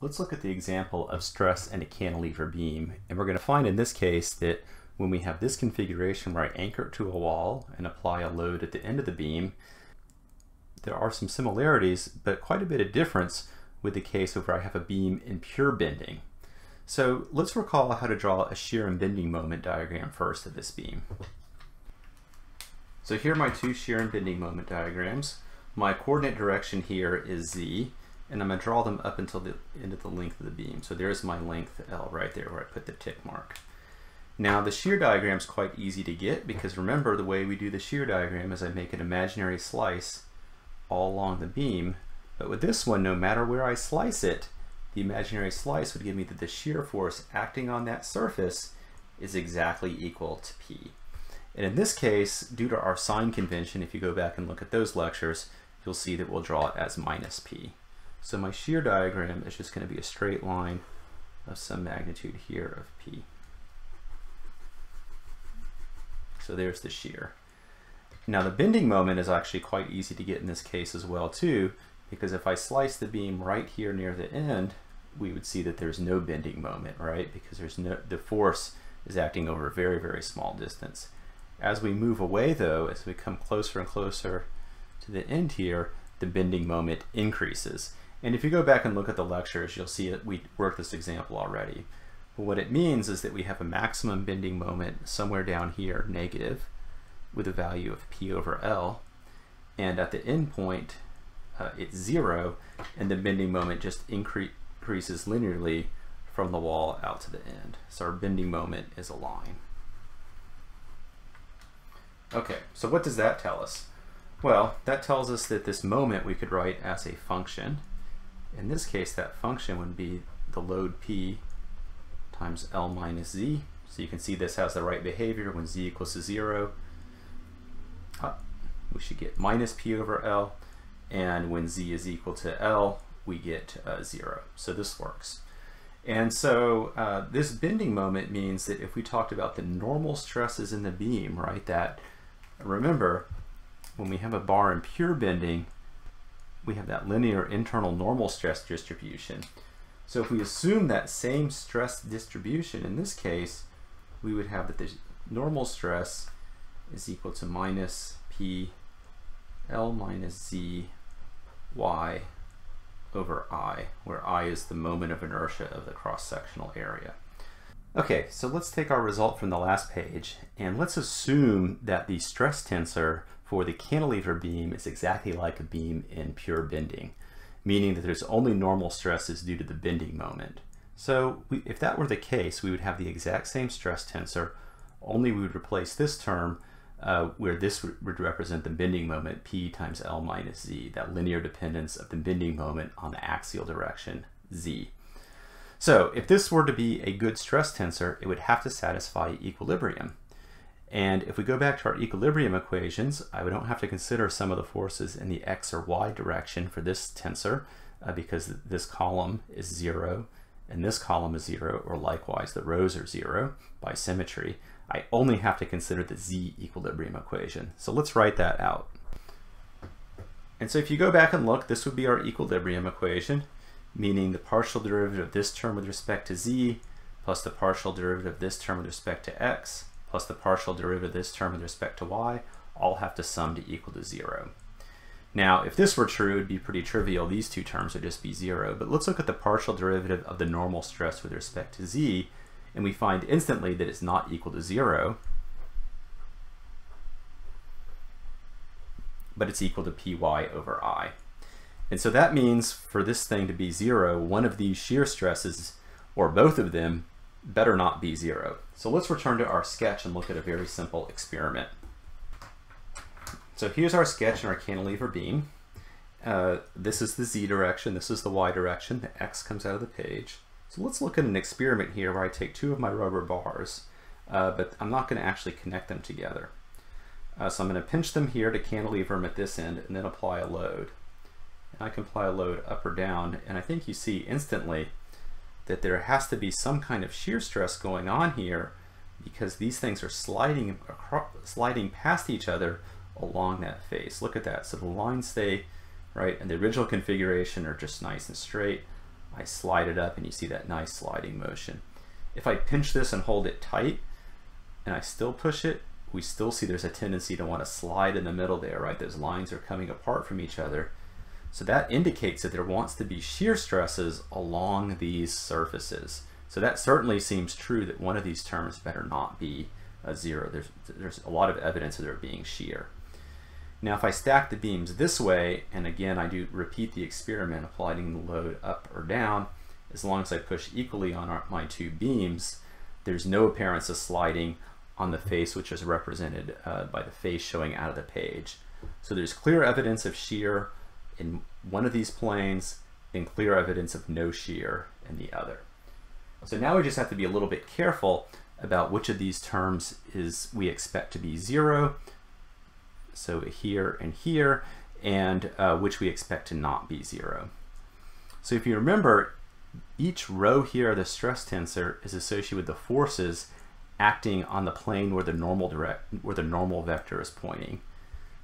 Let's look at the example of stress and a cantilever beam. And we're going to find in this case that when we have this configuration where I anchor it to a wall and apply a load at the end of the beam, there are some similarities, but quite a bit of difference with the case where I have a beam in pure bending. So let's recall how to draw a shear and bending moment diagram first of this beam. So here are my two shear and bending moment diagrams. My coordinate direction here is z, and I'm going to draw them up until the end of the length of the beam. So there's my length L right there where I put the tick mark. Now the shear diagram is quite easy to get because remember the way we do the shear diagram is I make an imaginary slice all along the beam. But with this one, no matter where I slice it, the imaginary slice would give me that the shear force acting on that surface is exactly equal to P. And in this case, due to our sign convention, if you go back and look at those lectures, you'll see that we'll draw it as minus P. So my shear diagram is just going to be a straight line of some magnitude here of P. So there's the shear. Now the bending moment is actually quite easy to get in this case as well too, because if I slice the beam right here near the end, we would see that there's no bending moment, right? Because there's no the force is acting over a very, very small distance. As we move away though, as we come closer and closer to the end here, the bending moment increases. And if you go back and look at the lectures, you'll see that we worked this example already. But what it means is that we have a maximum bending moment somewhere down here, negative, with a value of P over L. And at the end point, uh, it's zero, and the bending moment just incre increases linearly from the wall out to the end. So our bending moment is a line. Okay, so what does that tell us? Well, that tells us that this moment we could write as a function, in this case, that function would be the load P times L minus Z. So you can see this has the right behavior when Z equals to zero. We should get minus P over L. And when Z is equal to L, we get uh, zero. So this works. And so uh, this bending moment means that if we talked about the normal stresses in the beam, right, that remember when we have a bar in pure bending, we have that linear internal normal stress distribution. So if we assume that same stress distribution, in this case, we would have that the normal stress is equal to minus P L minus Z Y over I, where I is the moment of inertia of the cross-sectional area. Okay, so let's take our result from the last page, and let's assume that the stress tensor for the cantilever beam is exactly like a beam in pure bending, meaning that there's only normal stresses due to the bending moment. So we, if that were the case, we would have the exact same stress tensor, only we would replace this term uh, where this would represent the bending moment p times L minus z, that linear dependence of the bending moment on the axial direction z. So if this were to be a good stress tensor, it would have to satisfy equilibrium. And if we go back to our equilibrium equations, I don't have to consider some of the forces in the x or y direction for this tensor uh, because this column is zero and this column is zero, or likewise the rows are zero by symmetry. I only have to consider the z equilibrium equation. So let's write that out. And so if you go back and look, this would be our equilibrium equation, meaning the partial derivative of this term with respect to z plus the partial derivative of this term with respect to x plus the partial derivative of this term with respect to y all have to sum to equal to zero. Now, if this were true, it would be pretty trivial. These two terms would just be zero. But let's look at the partial derivative of the normal stress with respect to z, and we find instantly that it's not equal to zero, but it's equal to py over i. And so that means for this thing to be zero, one of these shear stresses, or both of them, better not be zero. So let's return to our sketch and look at a very simple experiment. So here's our sketch in our cantilever beam. Uh, this is the z direction, this is the y direction, the x comes out of the page. So let's look at an experiment here where I take two of my rubber bars, uh, but I'm not going to actually connect them together. Uh, so I'm going to pinch them here to cantilever them at this end and then apply a load. And I can apply a load up or down, and I think you see instantly that there has to be some kind of shear stress going on here because these things are sliding across, sliding past each other along that face. Look at that. So the lines stay right and the original configuration are just nice and straight. I slide it up and you see that nice sliding motion. If I pinch this and hold it tight and I still push it, we still see there's a tendency to want to slide in the middle there, right? Those lines are coming apart from each other. So that indicates that there wants to be shear stresses along these surfaces. So that certainly seems true that one of these terms better not be a zero. There's, there's a lot of evidence of there being shear. Now if I stack the beams this way, and again I do repeat the experiment applying the load up or down, as long as I push equally on our, my two beams, there's no appearance of sliding on the face which is represented uh, by the face showing out of the page. So there's clear evidence of shear in one of these planes and clear evidence of no shear in the other. So now we just have to be a little bit careful about which of these terms is we expect to be zero, so here and here, and uh, which we expect to not be zero. So if you remember, each row here of the stress tensor is associated with the forces acting on the plane where the normal direct where the normal vector is pointing.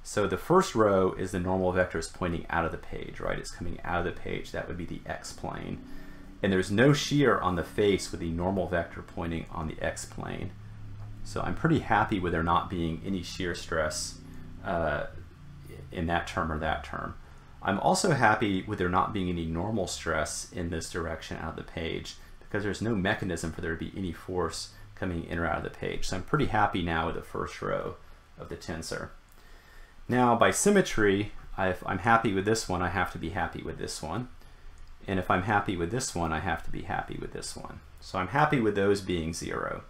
So the first row is the normal vector is pointing out of the page, right? It's coming out of the page. That would be the x-plane. And there's no shear on the face with the normal vector pointing on the x-plane. So I'm pretty happy with there not being any shear stress uh, in that term or that term. I'm also happy with there not being any normal stress in this direction out of the page because there's no mechanism for there to be any force coming in or out of the page. So I'm pretty happy now with the first row of the tensor. Now by symmetry, if I'm happy with this one, I have to be happy with this one. And if I'm happy with this one, I have to be happy with this one. So I'm happy with those being zero.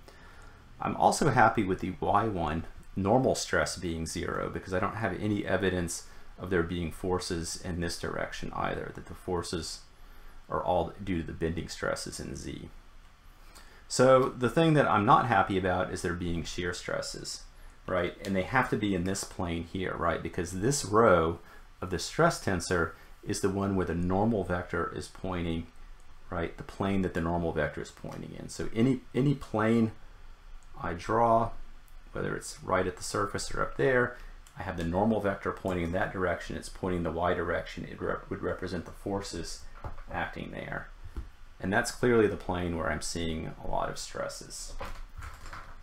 I'm also happy with the y1 normal stress being zero because I don't have any evidence of there being forces in this direction either, that the forces are all due to the bending stresses in z. So the thing that I'm not happy about is there being shear stresses right? And they have to be in this plane here, right? Because this row of the stress tensor is the one where the normal vector is pointing, right? The plane that the normal vector is pointing in. So any, any plane I draw, whether it's right at the surface or up there, I have the normal vector pointing in that direction. It's pointing the y direction. It rep would represent the forces acting there. And that's clearly the plane where I'm seeing a lot of stresses.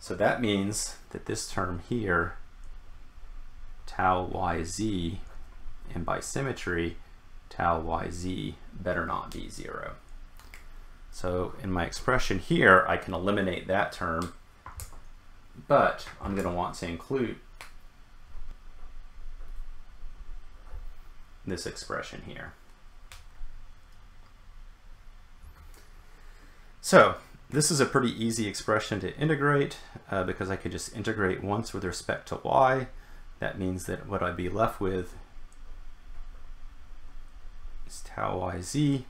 So that means that this term here, tau yz, and by symmetry, tau yz better not be zero. So in my expression here, I can eliminate that term, but I'm going to want to include this expression here. So this is a pretty easy expression to integrate uh, because I could just integrate once with respect to y. That means that what I'd be left with is tau yz.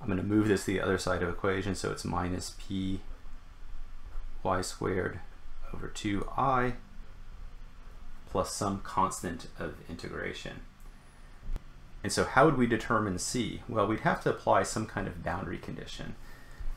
I'm going to move this to the other side of equation, so it's minus p y squared over 2i plus some constant of integration. And so how would we determine c? Well, we'd have to apply some kind of boundary condition.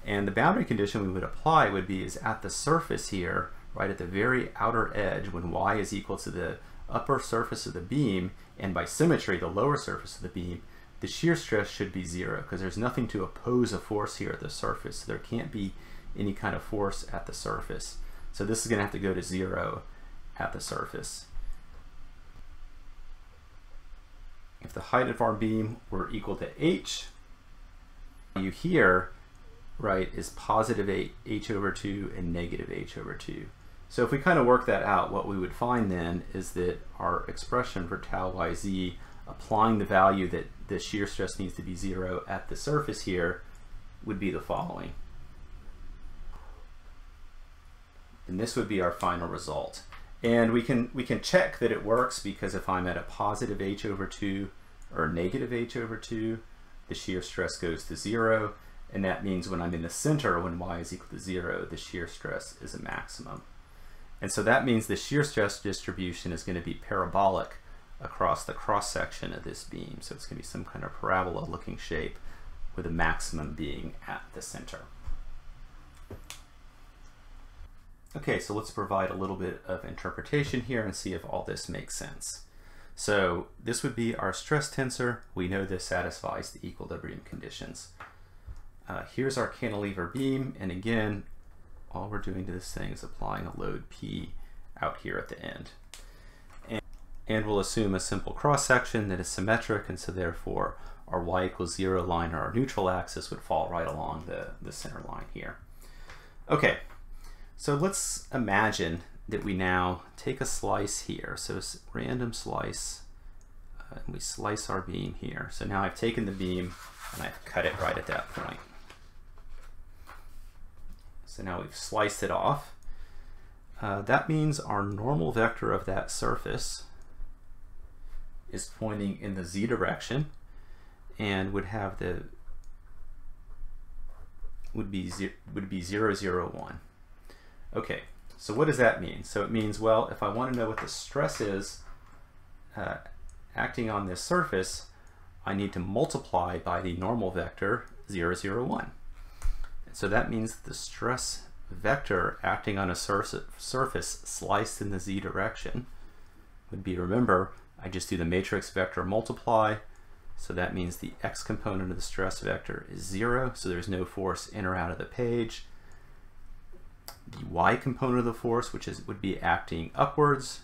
And the boundary condition we would apply would be is at the surface here, right at the very outer edge, when y is equal to the upper surface of the beam, and by symmetry, the lower surface of the beam, the shear stress should be zero, because there's nothing to oppose a force here at the surface. So there can't be any kind of force at the surface. So this is going to have to go to zero at the surface. If the height of our beam were equal to h, you here right, is positive h over 2 and negative h over 2. So if we kind of work that out, what we would find then is that our expression for tau yz, applying the value that the shear stress needs to be zero at the surface here, would be the following. And this would be our final result. And we can, we can check that it works because if I'm at a positive h over 2 or negative h over 2, the shear stress goes to zero. And that means when I'm in the center, when y is equal to zero, the shear stress is a maximum. And so that means the shear stress distribution is going to be parabolic across the cross section of this beam. So it's going to be some kind of parabola looking shape with a maximum being at the center. Okay, so let's provide a little bit of interpretation here and see if all this makes sense. So this would be our stress tensor. We know this satisfies the equilibrium conditions. Uh, here's our cantilever beam, and again, all we're doing to this thing is applying a load P out here at the end. And, and we'll assume a simple cross section that is symmetric, and so therefore our y equals zero line or our neutral axis would fall right along the, the center line here. Okay, so let's imagine that we now take a slice here. So random slice, uh, and we slice our beam here. So now I've taken the beam and I've cut it right at that point. So now we've sliced it off. Uh, that means our normal vector of that surface is pointing in the z direction and would have the would be zero, would be 0, 0, 1. Okay, so what does that mean? So it means, well, if I want to know what the stress is uh, acting on this surface, I need to multiply by the normal vector 0, 0, 1. So that means the stress vector acting on a sur surface sliced in the z direction would be, remember, I just do the matrix vector multiply, so that means the x component of the stress vector is 0, so there's no force in or out of the page. The y component of the force, which is would be acting upwards,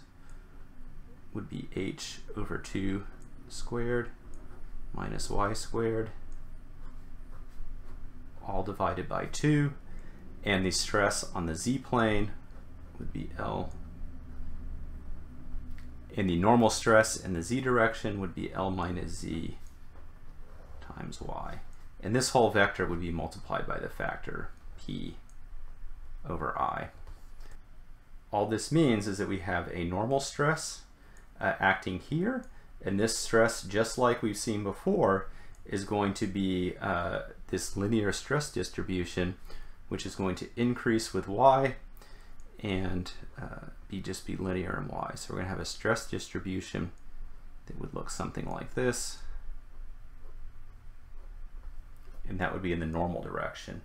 would be h over 2 squared minus y squared, all divided by 2. And the stress on the z-plane would be L. And the normal stress in the z direction would be L minus z times y. And this whole vector would be multiplied by the factor p over i. All this means is that we have a normal stress uh, acting here, and this stress, just like we've seen before, is going to be uh, this linear stress distribution, which is going to increase with y and uh, be just be linear in y. So we're going to have a stress distribution that would look something like this and that would be in the normal direction.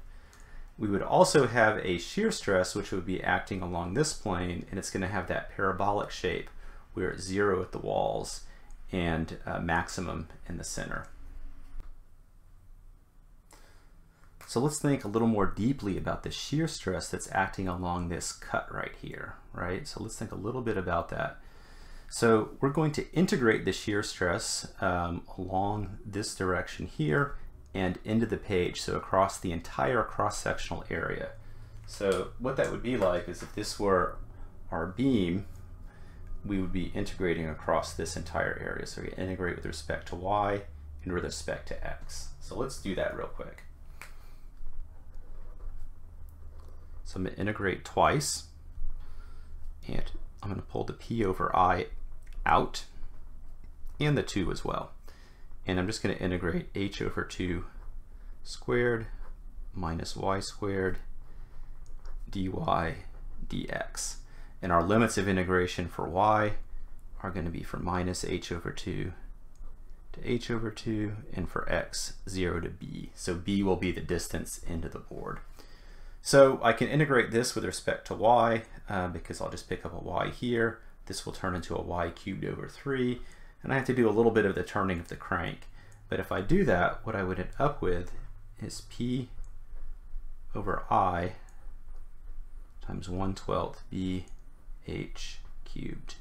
We would also have a shear stress, which would be acting along this plane, and it's going to have that parabolic shape where it's zero at the walls and uh, maximum in the center. So let's think a little more deeply about the shear stress that's acting along this cut right here, right? So let's think a little bit about that. So we're going to integrate the shear stress um, along this direction here and into the page, so across the entire cross-sectional area. So what that would be like is if this were our beam, we would be integrating across this entire area. So we integrate with respect to y and with respect to x. So let's do that real quick. So I'm going to integrate twice, and I'm going to pull the p over i out, and the 2 as well and I'm just going to integrate h over 2 squared minus y squared dy dx. And our limits of integration for y are going to be from minus h over 2 to h over 2, and for x, 0 to b. So b will be the distance into the board. So I can integrate this with respect to y, uh, because I'll just pick up a y here. This will turn into a y cubed over 3, and I have to do a little bit of the turning of the crank. But if I do that, what I would end up with is P over I times 1 12th BH cubed.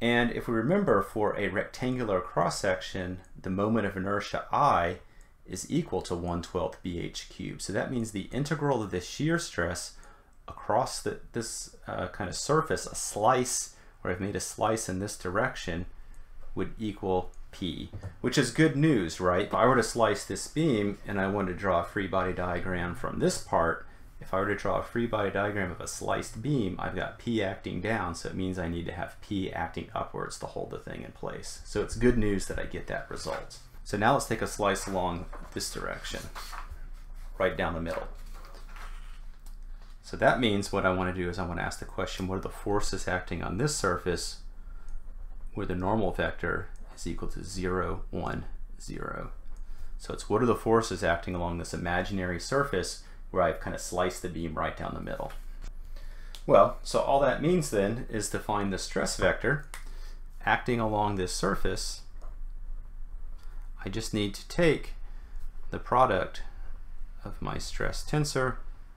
And if we remember, for a rectangular cross-section, the moment of inertia I is equal to 1 12th BH cubed. So that means the integral of the shear stress across the, this uh, kind of surface, a slice where I've made a slice in this direction would equal P, which is good news, right? If I were to slice this beam and I wanted to draw a free body diagram from this part, if I were to draw a free body diagram of a sliced beam, I've got P acting down, so it means I need to have P acting upwards to hold the thing in place. So it's good news that I get that result. So now let's take a slice along this direction, right down the middle. So that means what I want to do is I want to ask the question, what are the forces acting on this surface where the normal vector is equal to 0, 1, 0. So it's what are the forces acting along this imaginary surface where I've kind of sliced the beam right down the middle. Well, so all that means then is to find the stress vector acting along this surface, I just need to take the product of my stress tensor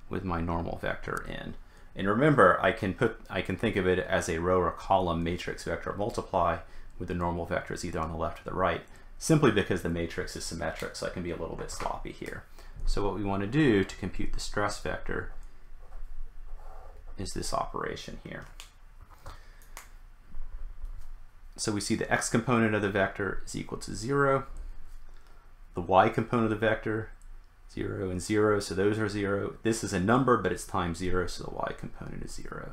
with my normal vector n. And remember, I can put I can think of it as a row or column matrix vector multiply with the normal vectors either on the left or the right, simply because the matrix is symmetric, so I can be a little bit sloppy here. So what we want to do to compute the stress vector is this operation here. So we see the x component of the vector is equal to 0. The y component of the vector 0 and 0, so those are 0. This is a number, but it's times 0, so the y component is 0.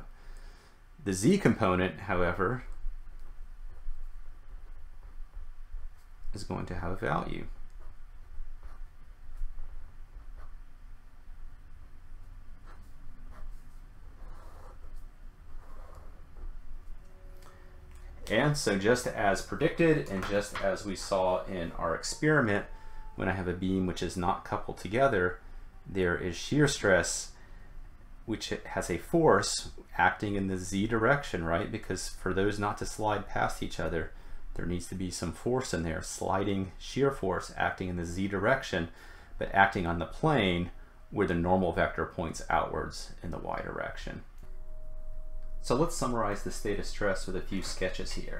The z component, however, is going to have a value. And so just as predicted and just as we saw in our experiment, when I have a beam which is not coupled together, there is shear stress which has a force acting in the z direction, right? Because for those not to slide past each other, there needs to be some force in there, sliding shear force acting in the z direction, but acting on the plane where the normal vector points outwards in the y direction. So let's summarize the state of stress with a few sketches here.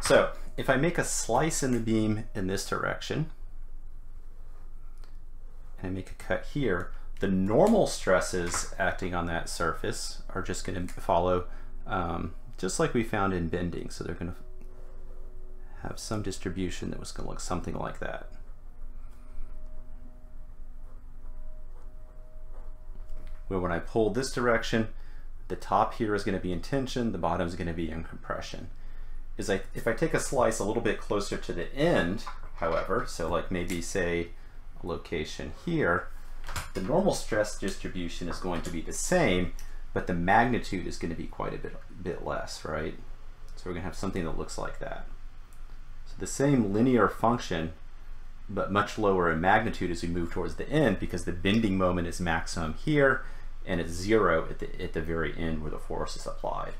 So if I make a slice in the beam in this direction, and I make a cut here, the normal stresses acting on that surface are just going to follow um, just like we found in bending. So they're going to have some distribution that was going to look something like that. Where when I pull this direction, the top here is going to be in tension, the bottom is going to be in compression. Is I, if I take a slice a little bit closer to the end, however, so like maybe say location here, the normal stress distribution is going to be the same, but the magnitude is going to be quite a bit, bit less, right? So we're going to have something that looks like that So the same linear function, but much lower in magnitude as we move towards the end because the bending moment is maximum here and it's zero at the, at the very end where the force is applied.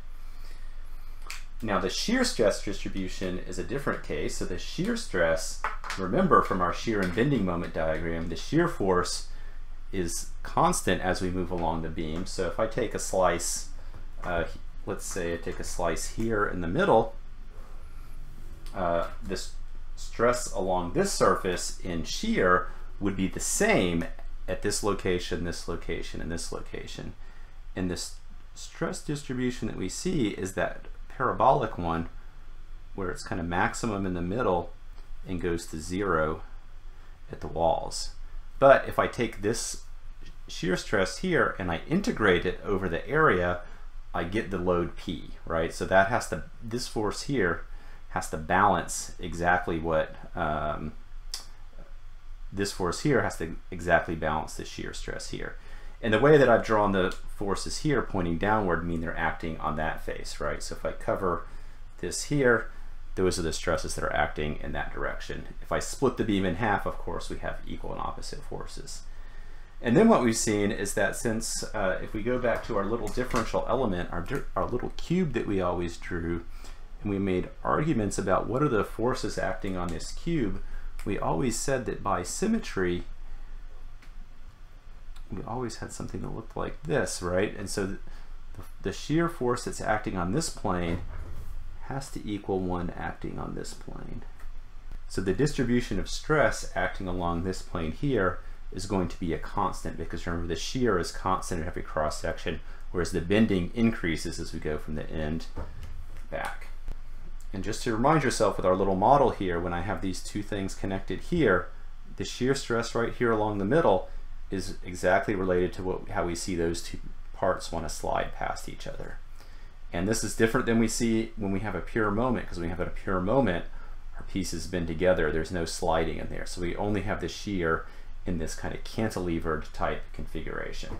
Now the shear stress distribution is a different case. So the shear stress, remember from our shear and bending moment diagram, the shear force is constant as we move along the beam. So if I take a slice, uh, let's say I take a slice here in the middle, uh, this stress along this surface in shear would be the same at this location, this location, and this location. And this stress distribution that we see is that parabolic one where it's kind of maximum in the middle and goes to zero at the walls. But if I take this shear stress here and I integrate it over the area, I get the load P, right? So that has to, this force here has to balance exactly what um, this force here has to exactly balance the shear stress here. And the way that I've drawn the forces here pointing downward mean they're acting on that face, right? So if I cover this here, those are the stresses that are acting in that direction. If I split the beam in half, of course, we have equal and opposite forces. And then what we've seen is that since, uh, if we go back to our little differential element, our, our little cube that we always drew, and we made arguments about what are the forces acting on this cube, we always said that by symmetry, we always had something that looked like this, right? And so the, the shear force that's acting on this plane has to equal one acting on this plane. So the distribution of stress acting along this plane here is going to be a constant because remember the shear is constant at every cross section, whereas the bending increases as we go from the end back. And just to remind yourself with our little model here, when I have these two things connected here, the shear stress right here along the middle is exactly related to what, how we see those two parts want to slide past each other. And this is different than we see when we have a pure moment, because when we have a pure moment, our pieces bend together, there's no sliding in there. So we only have the shear in this kind of cantilevered type configuration.